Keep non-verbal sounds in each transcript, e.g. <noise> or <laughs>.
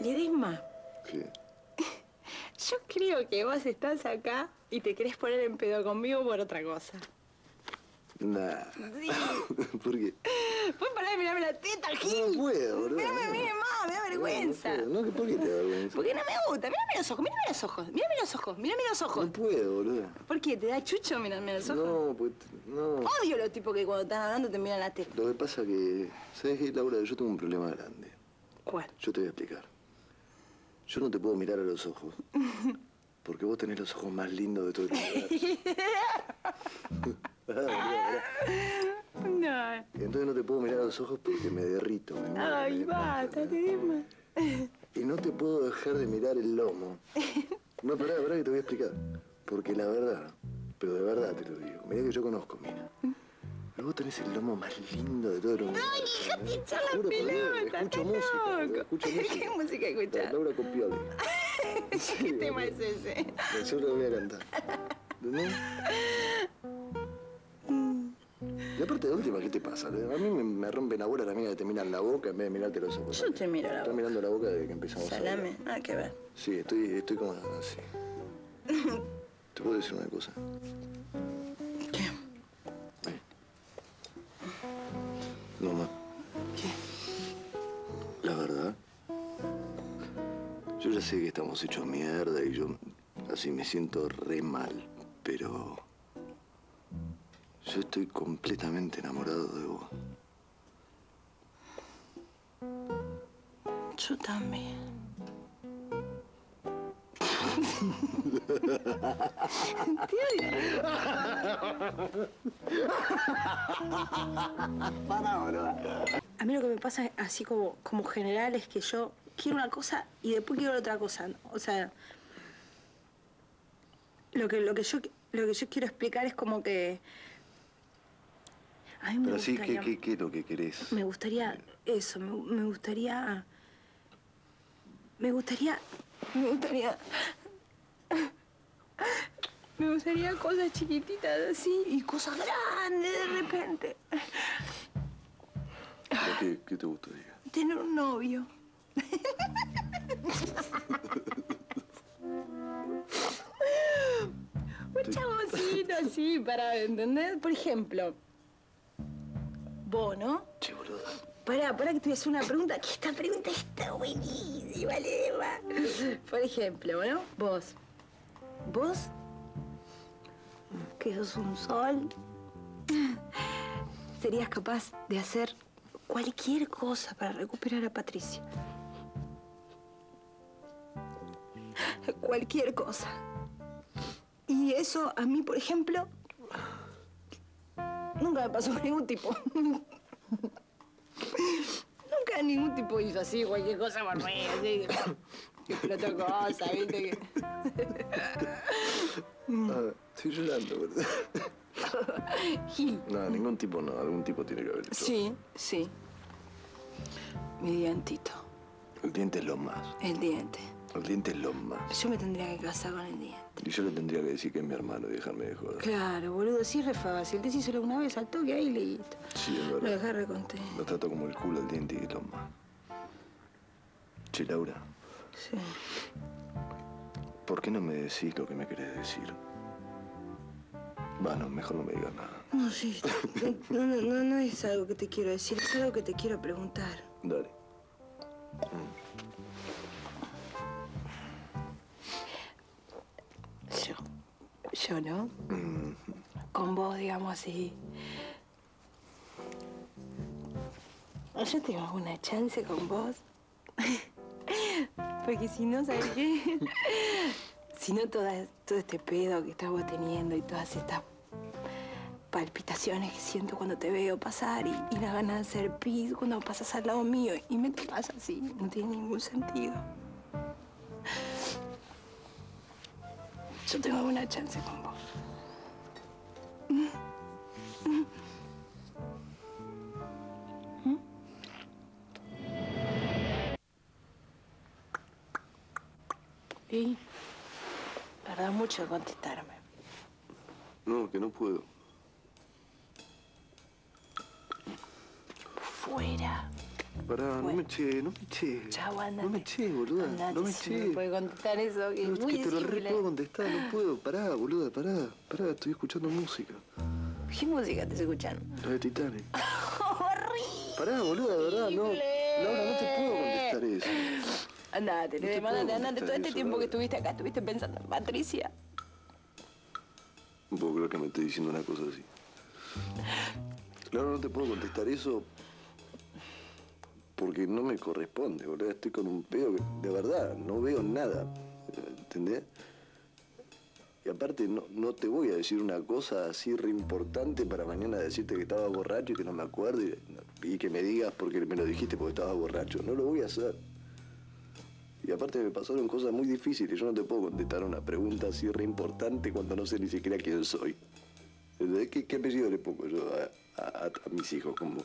Ledesma, ¿Qué? <laughs> yo creo que vos estás acá y te querés poner en pedo conmigo por otra cosa. Nah. Sí. <laughs> ¿Por qué? ¿Puedes parar de mirarme la teta, Gil? No puedo, boludo. No me mires más, me da vergüenza. No, no, no, ¿por qué te da vergüenza? Porque no me gusta. Mírame los ojos, mírame los ojos, mírame los ojos, mírame los ojos. No puedo, boludo. ¿Por qué? ¿Te da chucho mirarme los ojos? No, pues, no. Odio los tipos que cuando están hablando te miran la teta. Lo que pasa que, ¿sabes qué, Laura? Yo tengo un problema grande. ¿Cuál? Yo te voy a explicar. Yo no te puedo mirar a los ojos. <laughs> Porque vos tenés los ojos más lindos de todo el <laughs> No. Entonces no te puedo mirar a los ojos porque me derrito. me muero, Ay, me- basta, Ledesma. Y no te puedo dejar de mirar el lomo. <laughs> No, pará, pará que te voy a explicar. Porque la verdad, pero de verdad te lo digo, mirá que yo conozco, mira. Pero vos tenés el lomo más lindo de todo el universo. Ay, déjate echar la Juro pelota, Escucho música, loco. escucho música. <laughs> ¿Qué música escuchás? Laura Copioli. <laughs> ¿Qué tema es ese? Yo lo voy a cantar. ¿Entendés? Y aparte de última, ¿qué te pasa? A mí me, me rompen la bola la amiga que te miran la boca en vez de mirarte los ojos. Yo te miro la Estás boca. mirando la boca desde que empezamos a Salame, nada que ver. Sí, estoy, estoy como así. <laughs> ¿Te puedo decir una cosa? Sé que estamos hechos mierda y yo así me siento re mal, pero. Yo estoy completamente enamorado de vos. Yo también. <laughs> A mí lo que me pasa así como, como general es que yo quiero una cosa y después quiero otra cosa. ¿no? O sea, lo que, lo, que yo, lo que yo quiero explicar es como que... A mí me Pero sí, gustaría... ¿qué, qué, qué es lo que querés? Me gustaría eso, me, me gustaría. Me gustaría. Me gustaría. Me gustaría cosas chiquititas así y cosas grandes de repente. ¿Qué, qué te gustaría? Tener un novio. <laughs> un chaboncito así para, ¿entendés? Por ejemplo, vos, ¿no? Che, boludo. Pará, pará que te voy a hacer una pregunta, que esta pregunta está buenísima, Lema. Por ejemplo, ¿no? Vos. Vos, que sos un sol, serías capaz de hacer cualquier cosa para recuperar a Patricia. Cualquier cosa. Y eso a mí, por ejemplo, nunca me pasó con ningún tipo. <laughs> Nunca ningún tipo hizo así, cualquier cosa por mí, así. Que explotó cosa, viste que. <laughs> Ah, estoy llorando, ¿verdad? <laughs> Gil. No, ningún tipo no. Algún tipo tiene que haber hecho. Sí, sí. Mi dientito. El diente es lo más. El diente. El diente es lo más. Yo me tendría que casar con el diente. Y yo le tendría que decir que es mi hermano y dejarme de joder. Claro, boludo, sí es re fácil. Decíselo una vez al toque ahí listo. Sí, es Lo verdad. dejé re contento. Lo trato como el culo el diente y es lo más. Che, Laura, Sí. ¿por qué no me decís lo que me querés decir? Bueno, mejor no me digas nada. No, sí. No, no, no, no es algo que te quiero decir, es algo que te quiero preguntar. Dale. Yo. Yo, ¿no? Con vos, digamos así. Yo tengo alguna chance con vos. <laughs> Porque si no, ¿sabes qué? <laughs> si no, toda- todo este pedo que estás vos teniendo y todas estas palpitaciones que siento cuando te veo pasar y, y la ganas de hacer pis cuando pasas al lado mío y me tocas así, no tiene ningún sentido. Yo tengo alguna chance con vos. Y tardás mucho en contestarme. No, que no puedo. Fuera. Pará, no Bueno. me eché, no me eché. Chau, andate. No me eché, boluda, Andate, no me si no eché. me puede contestar eso, que No, es muy que te lo re simple. puedo contestar, no puedo. Pará, boluda, pará, pará, estoy escuchando música. ¿Qué música te escuchan? La de Titanic. <laughs> ¡Horrible! Pará, boluda, de verdad, no. Laura, no te puedo contestar eso. Andate, No andate. Todo este eso, tiempo que estuviste acá, estuviste pensando en Patricia. No puedo creer que me esté diciendo una cosa así. Laura, no te puedo contestar eso porque no me corresponde, boludo. Estoy con un pedo que, de verdad, no veo nada. ¿Entendés? Y aparte, no, no te voy a decir una cosa así re importante para mañana decirte que estaba borracho y que no me acuerdo y, que me digas porque me lo dijiste porque estaba borracho. No lo voy a hacer. Y aparte me pasaron cosas muy difíciles. Yo no te puedo contestar una pregunta así re importante cuando no sé ni siquiera quién soy. ¿Qué, qué apellido le pongo yo a mis hijos como?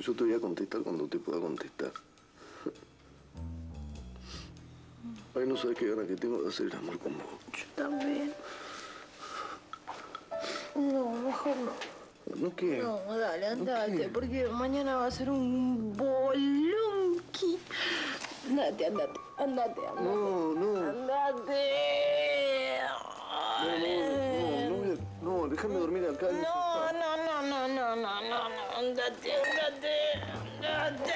Yo te voy a contestar cuando te pueda contestar. Ay, no sabes qué ganas que tengo de hacer el amor con vos. Yo también. No, mejor no. ¿No qué? No, dale, andate, porque mañana va a ser un bolonqui. Andate, andate, andate, andate. No, no. Andate. No, no, no, no, no, déjame dormir acá. en el No, sofá. no, no, 안 가지 안 돼, 안 가지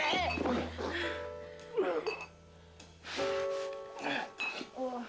어.